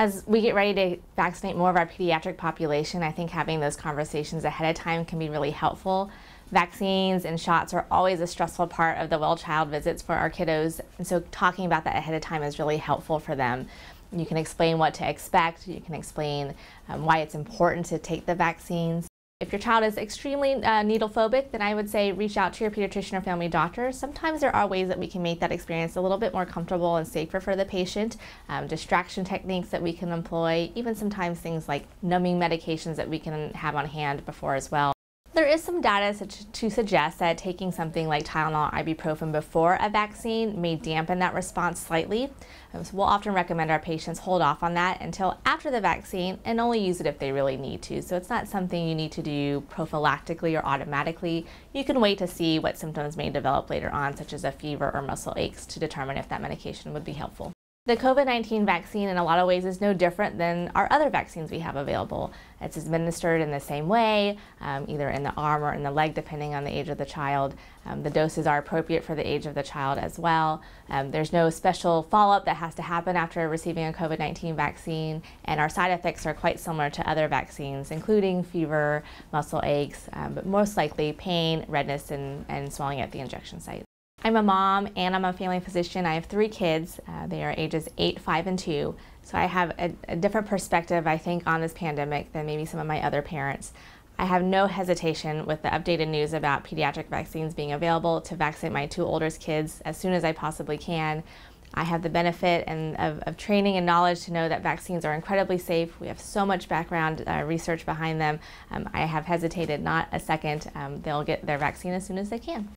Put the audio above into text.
As we get ready to vaccinate more of our pediatric population, I think having those conversations ahead of time can be really helpful. Vaccines and shots are always a stressful part of the well child visits for our kiddos, and so talking about that ahead of time is really helpful for them. You can explain what to expect, you can explain um, why it's important to take the vaccines. If your child is extremely uh, needle phobic, then I would say reach out to your pediatrician or family doctor. Sometimes there are ways that we can make that experience a little bit more comfortable and safer for the patient. Um, distraction techniques that we can employ, even sometimes things like numbing medications that we can have on hand before as well. There is some data to suggest that taking something like Tylenol or ibuprofen before a vaccine may dampen that response slightly. Um, so we'll often recommend our patients hold off on that until after the vaccine and only use it if they really need to. So it's not something you need to do prophylactically or automatically. You can wait to see what symptoms may develop later on, such as a fever or muscle aches, to determine if that medication would be helpful. The COVID 19 vaccine, in a lot of ways, is no different than our other vaccines we have available. It's administered in the same way, um, either in the arm or in the leg, depending on the age of the child. Um, the doses are appropriate for the age of the child as well. Um, there's no special follow up that has to happen after receiving a COVID 19 vaccine, and our side effects are quite similar to other vaccines, including fever, muscle aches, um, but most likely pain, redness, and, and swelling at the injection site. I'm a mom and I'm a family physician. I have three kids. Uh, they are ages 8, 5, and 2. So I have a, a, different perspective, I think, on this pandemic than maybe some of my other parents. I have no hesitation with the updated news about pediatric vaccines being available to vaccinate my two oldest kids as soon as I possibly can. I have the benefit and of, of, training and knowledge to know that vaccines are incredibly safe. We have so much background uh, research behind them. Um, I have hesitated not a second. Um, they'll get their vaccine as soon as they can.